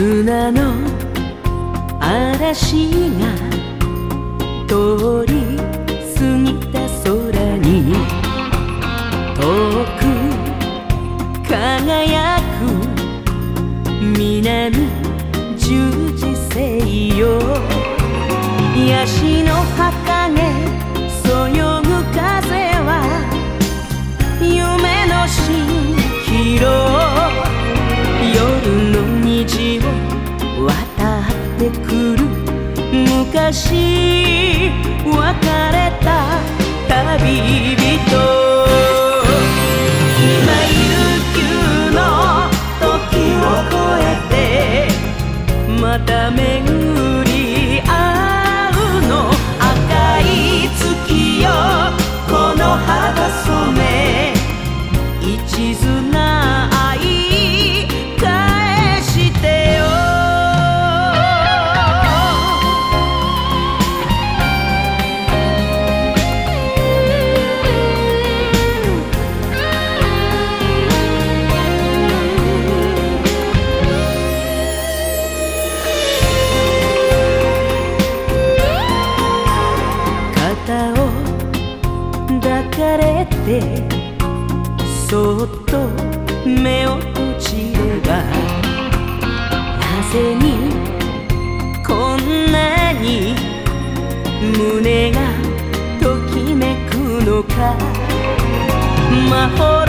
砂の嵐が通り過ぎた空に遠く輝く南昔別てそっと目を閉じればなぜにこんなに胸がときめくのか。魔法